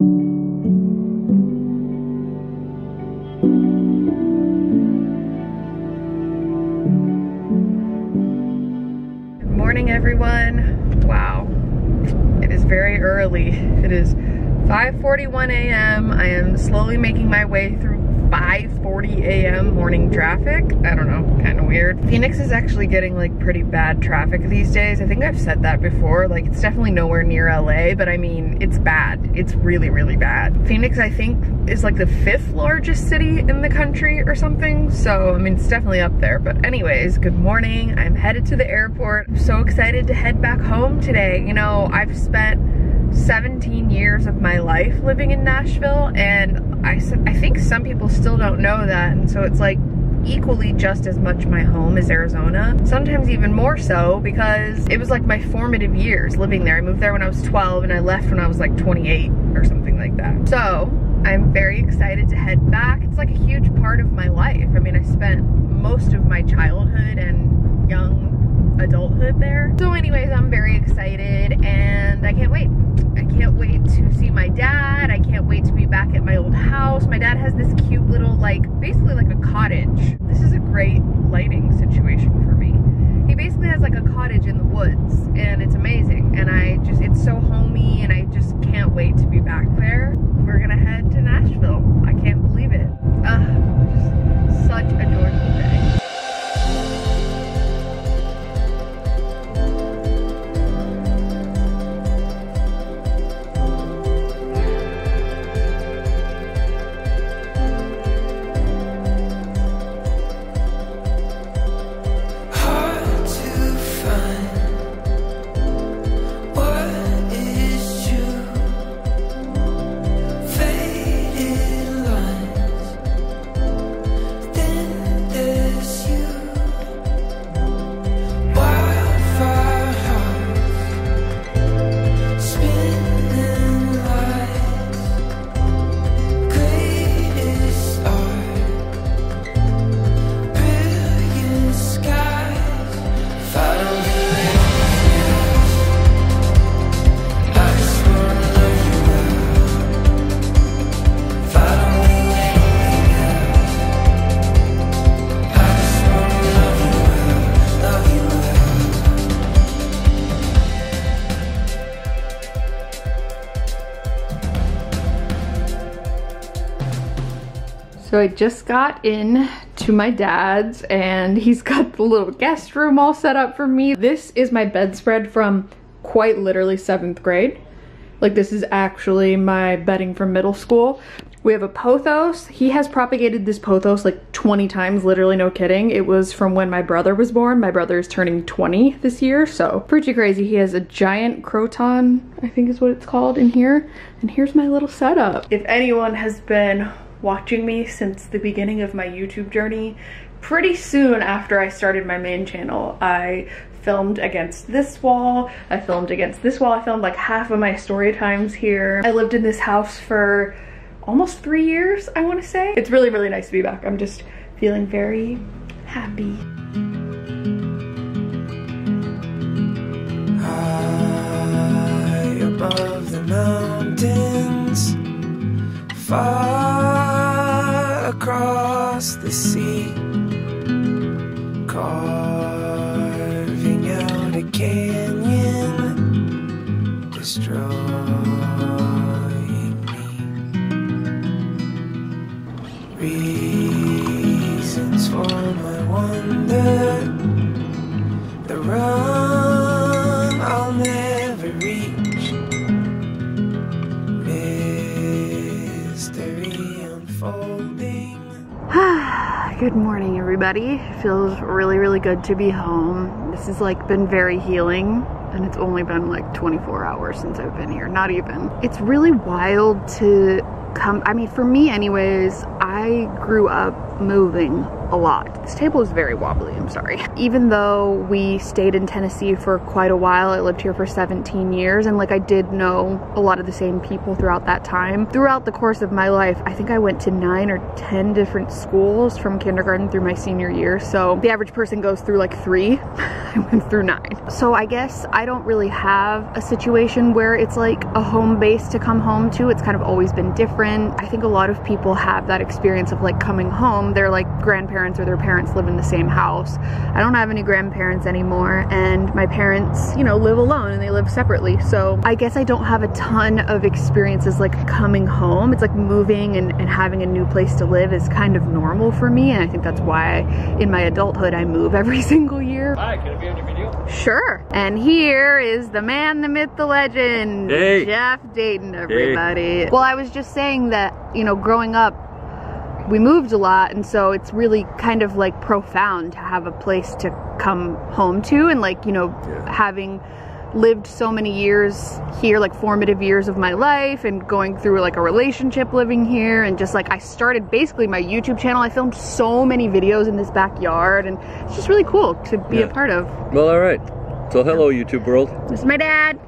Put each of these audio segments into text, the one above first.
Good morning everyone. Wow. It is very early. It is 5.41 a.m. I am slowly making my way through 5.40 a.m. morning traffic. I don't know, kind of weird. Phoenix is actually getting like pretty bad traffic these days. I think I've said that before. Like it's definitely nowhere near LA, but I mean, it's bad. It's really, really bad. Phoenix, I think, is like the fifth largest city in the country or something. So, I mean, it's definitely up there. But anyways, good morning. I'm headed to the airport. I'm so excited to head back home today. You know, I've spent 17 years of my life living in Nashville and I, I think some people still don't know that and so it's like equally just as much my home as Arizona. Sometimes even more so because it was like my formative years living there. I moved there when I was 12 and I left when I was like 28 or something like that. So I'm very excited to head back. It's like a huge part of my life. I mean, I spent most of my childhood and young adulthood there. So anyways, I'm very excited and I can't wait. I can't wait to see my dad. I can't wait to be back at my old house. My dad has this cute little like, basically like a cottage. This is a great lighting situation for me. He basically has like a cottage in the woods and it's amazing. And I just, it's so homey and I just can't wait to be back there. We're gonna head to So I just got in to my dad's and he's got the little guest room all set up for me. This is my bedspread from quite literally seventh grade. Like this is actually my bedding from middle school. We have a pothos. He has propagated this pothos like 20 times, literally no kidding. It was from when my brother was born. My brother is turning 20 this year, so pretty crazy. He has a giant croton, I think is what it's called in here. And here's my little setup. If anyone has been watching me since the beginning of my YouTube journey, pretty soon after I started my main channel, I filmed against this wall, I filmed against this wall, I filmed like half of my story times here. I lived in this house for almost three years, I wanna say. It's really, really nice to be back. I'm just feeling very happy. High above the mountains, far across the sea, carving out a canyon, destroying Good morning, everybody. It feels really, really good to be home. This has like been very healing, and it's only been like 24 hours since I've been here. Not even. It's really wild to come. I mean, for me, anyways, I grew up moving a lot. This table is very wobbly, I'm sorry. Even though we stayed in Tennessee for quite a while, I lived here for 17 years and like I did know a lot of the same people throughout that time. Throughout the course of my life, I think I went to nine or 10 different schools from kindergarten through my senior year. So the average person goes through like three. I went through nine. So I guess I don't really have a situation where it's like a home base to come home to. It's kind of always been different. I think a lot of people have that experience of like coming home. They're like grandparents or their parents live in the same house. I don't have any grandparents anymore and my parents, you know, live alone and they live separately. So I guess I don't have a ton of experiences like coming home. It's like moving and, and having a new place to live is kind of normal for me. And I think that's why in my adulthood I move every single year. Hi, can I be on your video? Sure. And here is the man, the myth, the legend, Hey. Jeff Dayton, everybody. Well, I was just saying that, you know, growing up, we moved a lot, and so it's really kind of like profound to have a place to come home to, and like, you know, Yeah. having lived so many years here, like formative years of my life, and going through like a relationship living here, and just like I started basically my YouTube channel. I filmed so many videos in this backyard, and it's just really cool to be Yeah. a part of. Well, all right. So hello, YouTube world. This is my dad.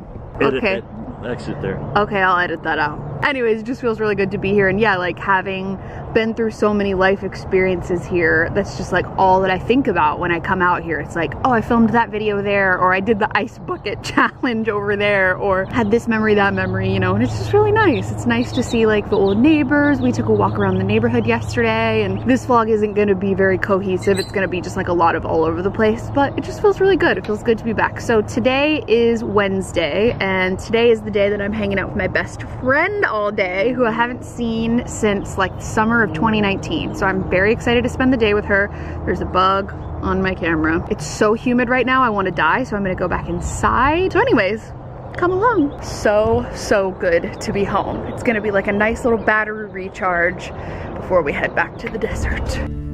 Edit Okay. it. Exit there. Okay, I'll edit that out. Anyways, it just feels really good to be here. And yeah, like having been through so many life experiences here, that's just like all that I think about when I come out here. It's like, oh, I filmed that video there, or I did the ice bucket challenge over there, or had this memory, that memory, you know, and it's just really nice. It's nice to see like the old neighbors. We took a walk around the neighborhood yesterday, and this vlog isn't gonna be very cohesive. It's gonna be just like a lot of all over the place, but it just feels really good. It feels good to be back. So today is Wednesday, and today is the day that I'm hanging out with my best friend all day, who I haven't seen since like summer of 2019. So I'm very excited to spend the day with her. There's a bug on my camera. It's so humid right now, I wanna die, so I'm gonna go back inside. So anyways, come along. So, so good to be home. It's gonna be like a nice little battery recharge before we head back to the desert.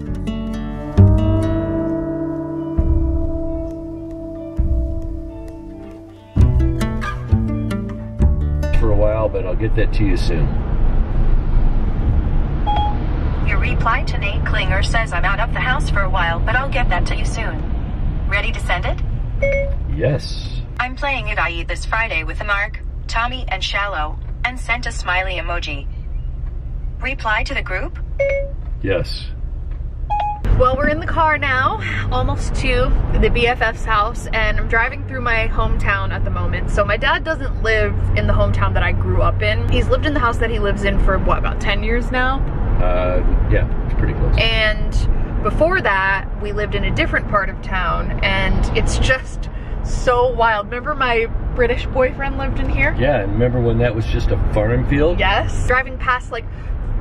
But I'll get that to you soon. Your reply to Nate Klinger says I'm out of the house for a while, but I'll get that to you soon. Ready to send it? Yes. I'm playing it IE this Friday with Mark, Tommy, and Shallow, and sent a smiley emoji. Reply to the group? Yes. Well, we're in the car now, almost to the BFF's house, and I'm driving through my hometown at the moment. So my dad doesn't live in the hometown that I grew up in. He's lived in the house that he lives in for what, about 10 years now? Uh, yeah, it's pretty close. And before that, we lived in a different part of town, and it's just so wild. Remember my British boyfriend lived in here? yeah, and remember when that was just a farm field? Yes. Driving past like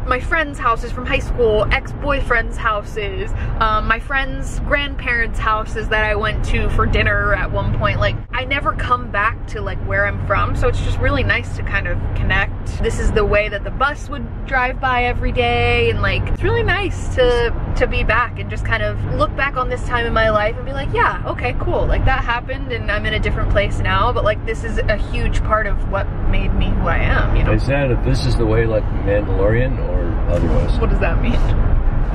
my friends' houses from high school, ex-boyfriends' houses, um, my friends' grandparents' houses that I went to for dinner at one point. Like I never come back to like where I'm from, so it's just really nice to kind of connect. This is the way that the bus would drive by every day, and like it's really nice to to be back and just kind of look back on this time in my life and be like, yeah, okay, cool. Like that happened, and I'm in a different place now. But like this is a huge part of what made me who I am. Is that if this is the way like Mandalorian or otherwise? What does that mean?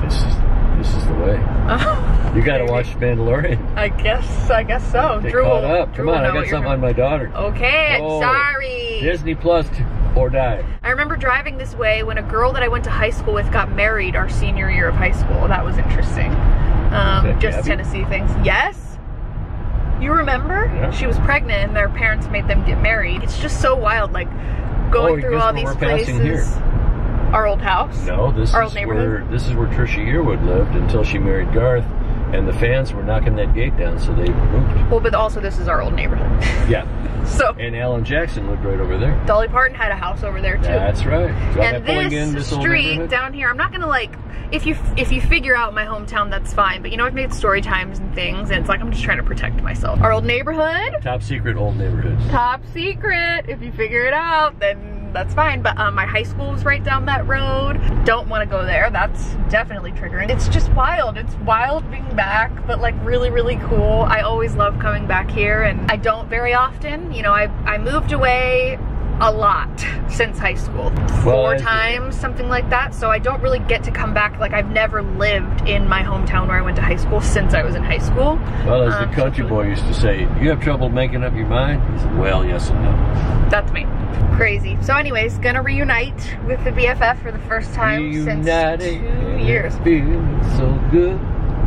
This is this is the way. You gotta watch Mandalorian. I guess, I guess so. Get Drew caught will- up. Drew Come on, I got something on my daughter. Okay, Oh. sorry. Disney Plus or die. I remember driving this way when a girl that I went to high school with got married our senior year of high school. That was interesting. Um, that just Gabby? Tennessee things. Yes? You remember? Yeah. She was pregnant and their parents made them get married. It's just so wild, like going Oh, through all these we're here. places. Our old house? No, this Our is old neighborhood? where this is where Trisha Yearwood lived until she married Garth, and the fans were knocking that gate down, so they moved. Well, but also this is our old neighborhood. Yeah, so and Alan Jackson lived right over there. Dolly Parton had a house over there too. That's right. So and pulling in this this street down here, I'm not gonna like if you if you figure out my hometown, that's fine. But you know, I've made story times and things, and it's like I'm just trying to protect myself. Our old neighborhood, Top secret old neighborhood. top secret. If you figure it out, then that's fine. But um, my high school is right down that road. Don't want to go there. That's definitely triggering. It's just wild. It's wild being back, but like really, really cool. I always love coming back here, and I don't very often. You know, I I moved away a lot since high school. Four I- times, something like that. So I don't really get to come back. Like I've never lived in my hometown where I went to high school since I was in high school. Well, as Um, the country boy used to say, you have trouble making up your mind? He said, well, yes and no. That's me. Crazy. So anyways, gonna reunite with the BFF for the first time Reunited, since two years. So good.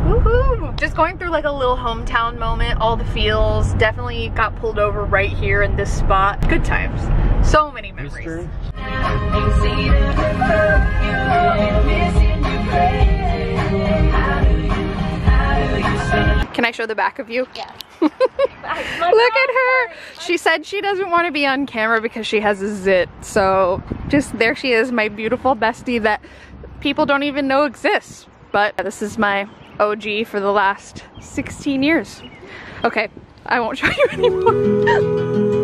Woohoo! Just going through like a little hometown moment, all the feels. Definitely got pulled over right here in this spot. Good times. So many memories. turn? Can I show the back of you? Yes. Look at her. She said she doesn't want to be on camera because she has a zit. So just there she is, my beautiful bestie that people don't even know exists. But this is my OG for the last 16 years. Okay, I won't show you anymore.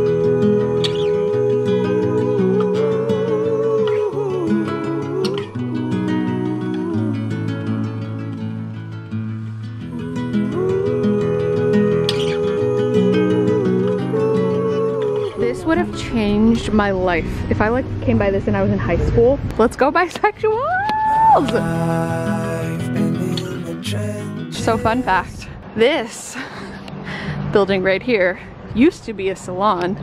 would have changed my life if I like came by this and I was in high school. Let's go bisexuals! So fun fact, this building right here used to be a salon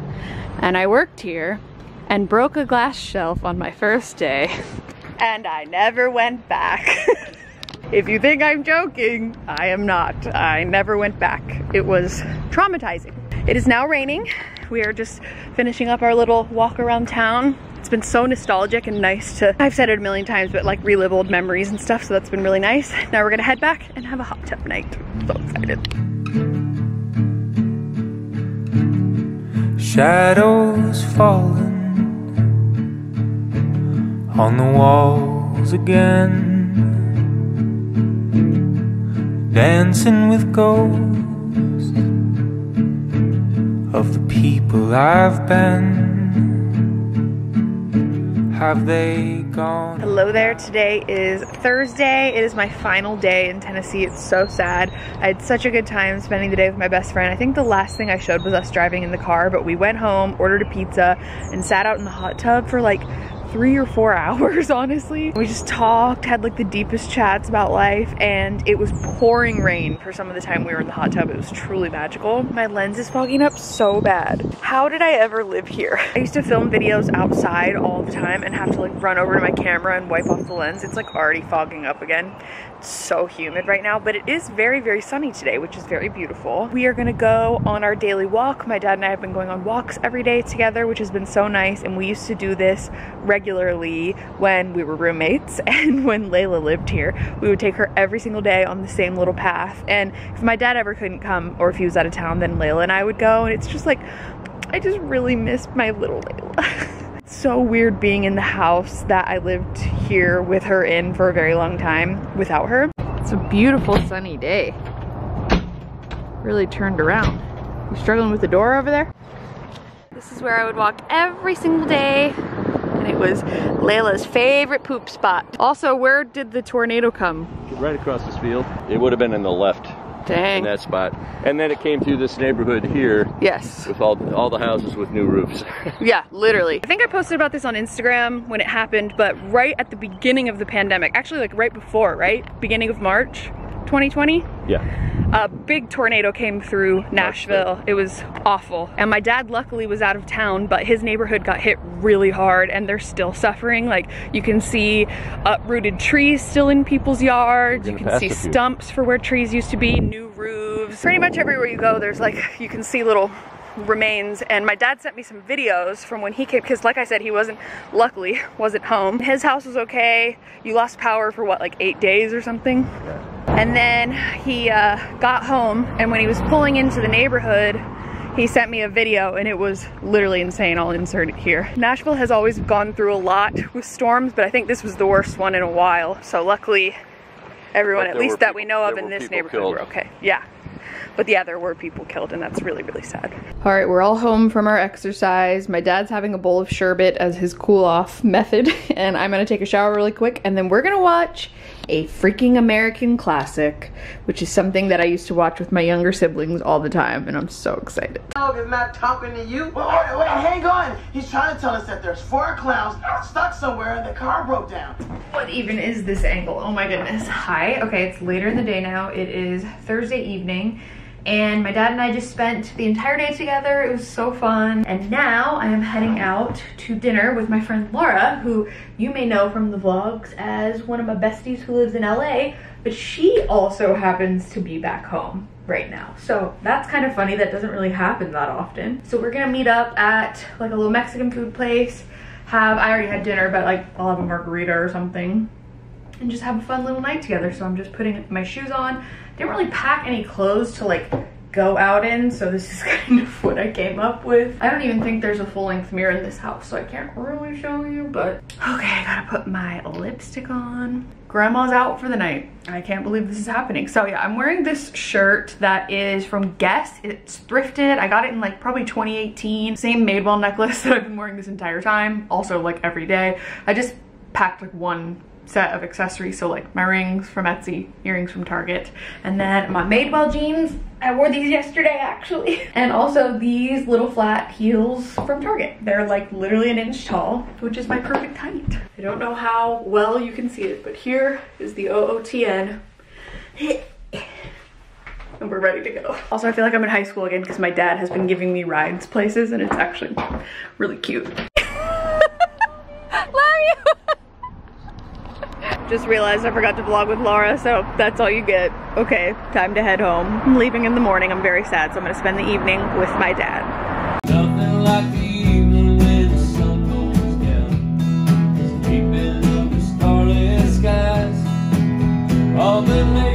and I worked here and broke a glass shelf on my first day and I never went back. if you think I'm joking, I am not. I never went back. It was traumatizing. It is now raining. We are just finishing up our little walk around town. It's been so nostalgic and nice to, I've said it a million times, but like relive old memories and stuff, so that's been really nice. Now we're gonna head back and have a hot tub night. So excited. Shadows falling on the walls again, dancing with ghosts of the people I've been. Have they gone? Hello there. Today is Thursday. It is my final day in Tennessee. It's so sad. I had such a good time spending the day with my best friend. I think the last thing I showed was us driving in the car, but we went home, ordered a pizza, and sat out in the hot tub for like three or four hours, honestly. We just talked, had like the deepest chats about life, and it was pouring rain for some of the time we were in the hot tub. It was truly magical. My lens is fogging up so bad. How did I ever live here? I used to film videos outside all the time and have to like run over to my camera and wipe off the lens. It's like already fogging up again. It's so humid right now, but it is very, very sunny today, which is very beautiful. We are gonna go on our daily walk. My dad and I have been going on walks every day together, which has been so nice. And we used to do this regularly when we were roommates and when Layla lived here. We would take her every single day on the same little path. And if my dad ever couldn't come or if he was out of town, then Layla and I would go. And it's just like, I just really miss my little Layla. It's so weird being in the house that I lived here with her in for a very long time without her. It's a beautiful sunny day. Really turned around. You struggling with the door over there? This is where I would walk every single day. And it was Layla's favorite poop spot. Also, where did the tornado come? Right across this field. It would have been in the left in Dang. that spot. And then it came through this neighborhood here Yes. with all all the houses with new roofs. Yeah, literally. I think I posted about this on Instagram when it happened, but right at the beginning of the pandemic, actually like right before, right? Beginning of March 2020, yeah. a big tornado came through Nashville. It was awful. And my dad luckily was out of town, but his neighborhood got hit really hard and they're still suffering. Like you can see uprooted trees still in people's yards. You can see stumps for where trees used to be, new roofs. Pretty much everywhere you go, there's like, you can see little remains and my dad sent me some videos from when he came because like I said he wasn't luckily wasn't home his house was okay you lost power for what like eight days or something and then he uh, got home, and when he was pulling into the neighborhood, he sent me a video, and it was literally insane. I'll insert it here. Nashville has always gone through a lot with storms, but I think this was the worst one in a while. So luckily, everyone, at least that we know of in this neighborhood, were okay. Yeah. But yeah, there were people killed and that's really, really sad. All right, we're all home from our exercise. My dad's having a bowl of sherbet as his cool off method and I'm gonna take a shower really quick and then we're gonna watch a freaking American classic, which is something that I used to watch with my younger siblings all the time and I'm so excited. dog is not talking to you. Wait, wait, wait, hang on. He's trying to tell us that there's four clowns stuck somewhere and the car broke down. What even is this angle? Oh my goodness. Hi. Okay, it's later in the day now. It is Thursday evening. And my dad and I just spent the entire day together. It was so fun. And now I am heading out to dinner with my friend Laura, who you may know from the vlogs as one of my besties who lives in LA, but she also happens to be back home right now. So that's kind of funny. That doesn't really happen that often. So we're gonna meet up at like a little Mexican food place. Have, I already had dinner, but like I'll have a margarita or something and just have a fun little night together. So I'm just putting my shoes on. Didn't really pack any clothes to like go out in, so this is kind of what I came up with. I don't even think there's a full-length mirror in this house, so I can't really show you, but okay, I gotta put my lipstick on. Grandma's out for the night. I can't believe this is happening. So yeah, I'm wearing this shirt that is from Guess. It's thrifted. I got it in like probably 2018. Same Madewell necklace that I've been wearing this entire time. Also like every day. I just packed like one set of accessories. So like my rings from Etsy, earrings from Target, and then my Madewell jeans. I wore these yesterday actually. And also these little flat heels from Target. They're like literally an inch tall, which is my perfect height. I don't know how well you can see it, but here is the OOTN. And we're ready to go. Also, I feel like I'm in high school again because my dad has been giving me rides places and it's actually really cute. Just realized I forgot to vlog with Laura, so that's all you get. Okay, time to head home. I'm leaving in the morning. I'm very sad, so I'm gonna spend the evening with my dad. Like the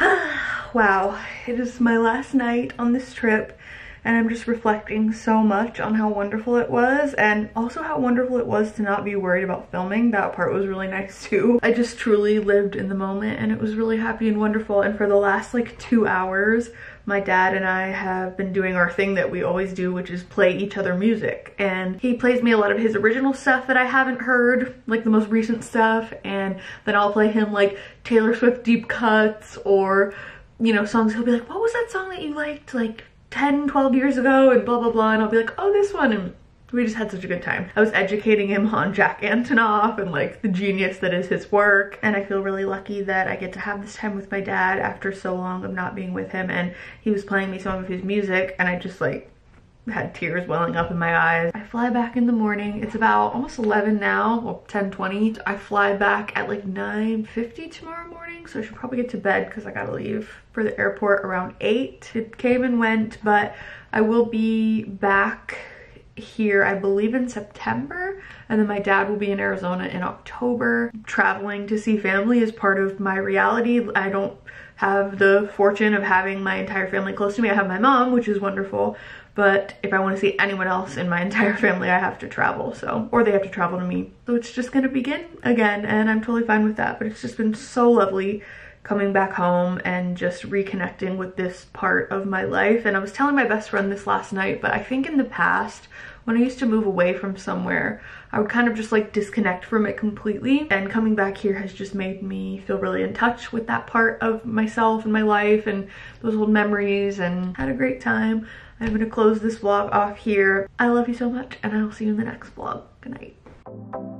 Wow, it is my last night on this trip and I'm just reflecting so much on how wonderful it was and also how wonderful it was to not be worried about filming. That part was really nice too. I just truly lived in the moment and it was really happy and wonderful and for the last like two hours my dad and I have been doing our thing that we always do, which is play each other music. And he plays me a lot of his original stuff that I haven't heard, like the most recent stuff, and then I'll play him like Taylor Swift deep cuts or, you know, songs. He'll be like, what was that song that you liked like 10, 12 years ago? And blah, blah, blah. And I'll be like, oh, this one. And we just had such a good time. I was educating him on Jack Antonoff and like the genius that is his work. And I feel really lucky that I get to have this time with my dad after so long of not being with him. And he was playing me some of his music and I just like had tears welling up in my eyes. I fly back in the morning. It's about almost 11 now, well 10:20. I fly back at like 9:50 tomorrow morning, so I should probably get to bed because I gotta leave for the airport around 8. It came and went, but I will be back here I believe in September and then my dad will be in Arizona in October. Traveling to see family is part of my reality. I don't have the fortune of having my entire family close to me. I have my mom, which is wonderful, but if I want to see anyone else in my entire family, I have to travel, so, or they have to travel to me. So it's just gonna begin again, and I'm totally fine with that, but it's just been so lovely coming back home and just reconnecting with this part of my life. And I was telling my best friend this last night, but I think in the past, when I used to move away from somewhere, I would kind of just like disconnect from it completely. And coming back here has just made me feel really in touch with that part of myself and my life and those old memories and had a great time. I'm gonna close this vlog off here. I love you so much and I will see you in the next vlog. Good night.